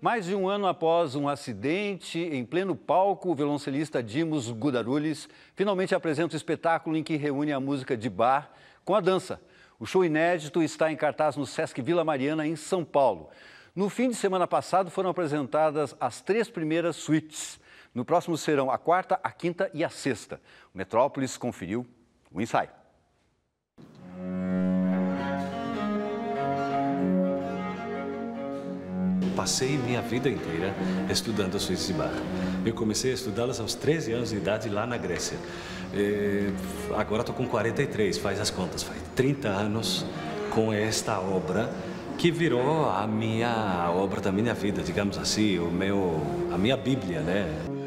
Mais de um ano após um acidente, em pleno palco, o violoncelista Dimos Gudarulis finalmente apresenta o espetáculo em que reúne a música de bar com a dança. O show inédito está em cartaz no Sesc Vila Mariana, em São Paulo. No fim de semana passado foram apresentadas as três primeiras suítes. No próximo serão a quarta, a quinta e a sexta. O Metrópolis conferiu o ensaio. Passei minha vida inteira estudando suítes de bar. Eu comecei a estudá-las aos 13 anos de idade lá na Grécia. E agora estou com 43, faz as contas, faz 30 anos com esta obra que virou a minha obra da minha vida, digamos assim, o meu, a minha Bíblia, né?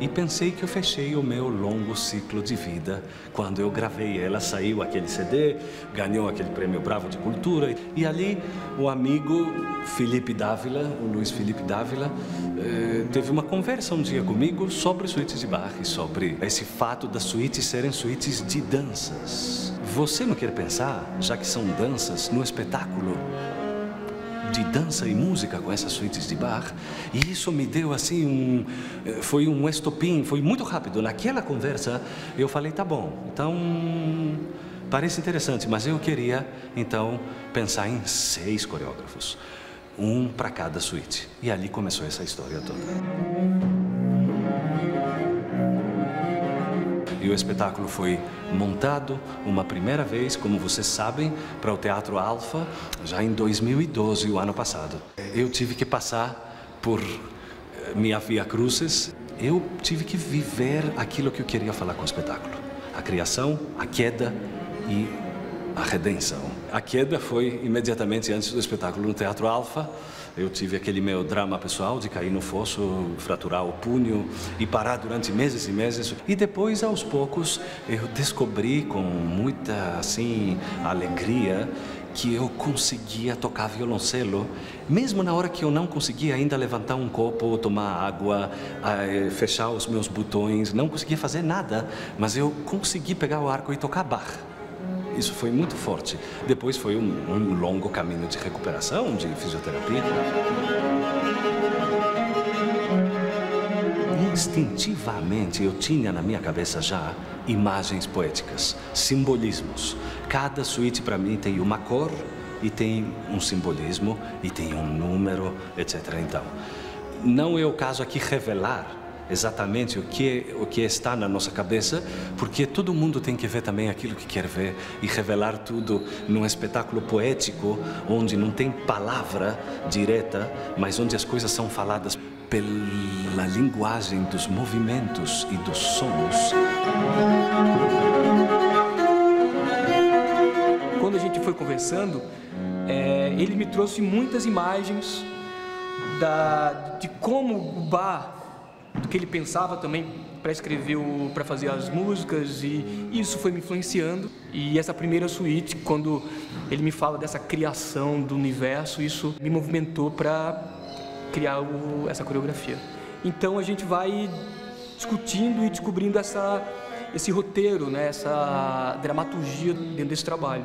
E pensei que eu fechei o meu longo ciclo de vida quando eu gravei ela, saiu aquele CD, ganhou aquele prêmio Bravo de Cultura. E ali o amigo Felipe Dávila, o Luiz Felipe Dávila, eh, teve uma conversa um dia comigo sobre suítes de bar e sobre esse fato das suítes serem suítes de danças. Você não quer pensar, já que são danças, no espetáculo de dança e música com essas suítes de bar. E isso me deu assim um. Eh, foi um estopim, foi muito rápido. Naquela conversa eu falei: tá bom, então. Parece interessante, mas eu queria então pensar em seis coreógrafos, um para cada suíte. E ali começou essa história toda. O espetáculo foi montado uma primeira vez, como vocês sabem, para o Teatro Alfa, já em 2012, o ano passado. Eu tive que passar por eh, minha via crucis. Eu tive que viver aquilo que eu queria falar com o espetáculo. A criação, a queda e a redenção. A queda foi imediatamente antes do espetáculo no Teatro Alfa. Eu tive aquele meu drama pessoal de cair no fosso, fraturar o punho e parar durante meses e meses. E depois, aos poucos, eu descobri com muita assim alegria que eu conseguia tocar violoncelo, mesmo na hora que eu não conseguia ainda levantar um copo, tomar água, eh, fechar os meus botões, não conseguia fazer nada, mas eu consegui pegar o arco e tocar bar. Isso foi muito forte. Depois foi um, um longo caminho de recuperação, de fisioterapia. Instintivamente eu tinha na minha cabeça já imagens poéticas, simbolismos. Cada suíte para mim tem uma cor e tem um simbolismo e tem um número, etc. Então, não é o caso aqui revelar exatamente o que, o que está na nossa cabeça, porque todo mundo tem que ver também aquilo que quer ver e revelar tudo num espetáculo poético, onde não tem palavra direta, mas onde as coisas são faladas pela linguagem dos movimentos e dos sons. Quando a gente foi conversando, é, ele me trouxe muitas imagens da, de como o bar que ele pensava também para escrever, para fazer as músicas e isso foi me influenciando. E essa primeira suíte, quando ele me fala dessa criação do universo, isso me movimentou para criar o, essa coreografia. Então a gente vai discutindo e descobrindo essa, esse roteiro, né, essa dramaturgia dentro desse trabalho.